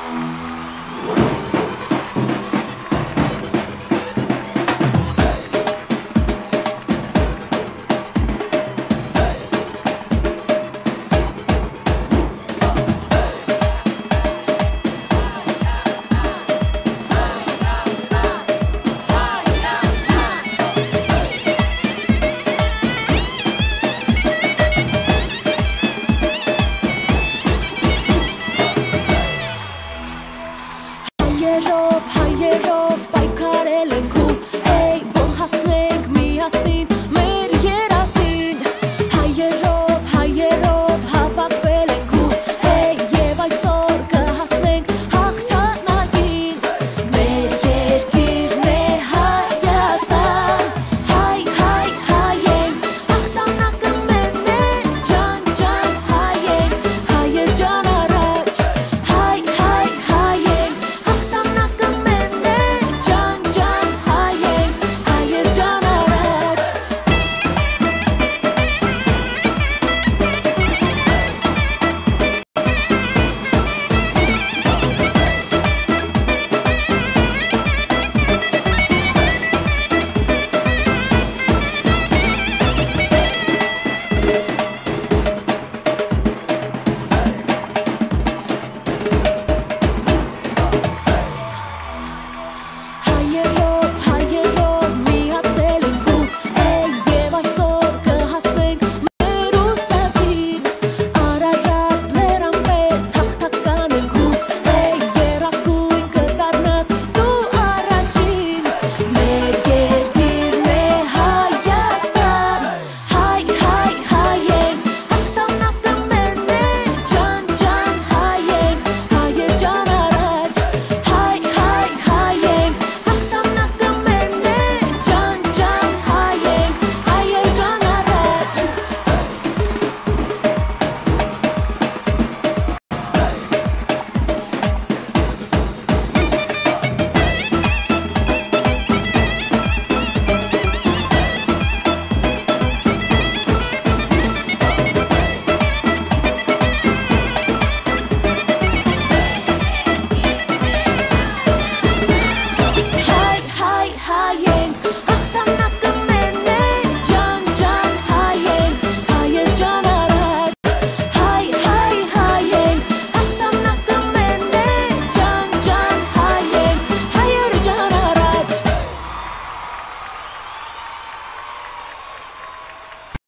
Bye.